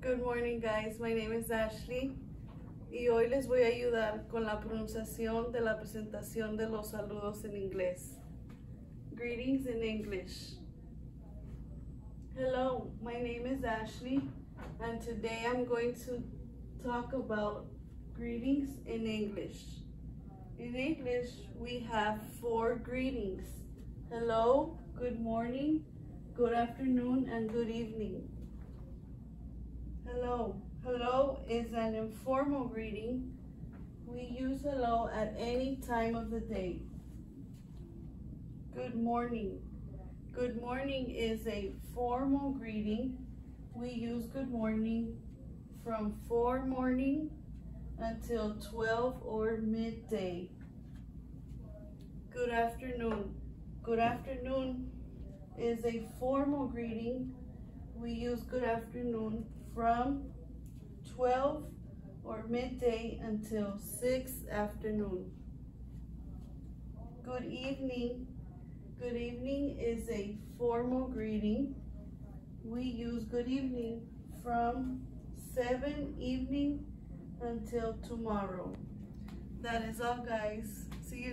Good morning guys, my name is Ashley y hoy les voy a ayudar con la pronunciación de la presentación de los saludos en inglés. Greetings in English. Hello, my name is Ashley and today I'm going to talk about greetings in English. In English, we have four greetings. Hello, good morning, good afternoon, and good evening. Hello. Hello is an informal greeting. We use hello at any time of the day. Good morning. Good morning is a formal greeting. We use good morning from 4 morning until 12 or midday. Good afternoon. Good afternoon is a formal greeting. We use good afternoon from 12 or midday until 6 afternoon. Good evening. Good evening is a formal greeting. We use good evening from 7 evening until tomorrow. That is all guys. See you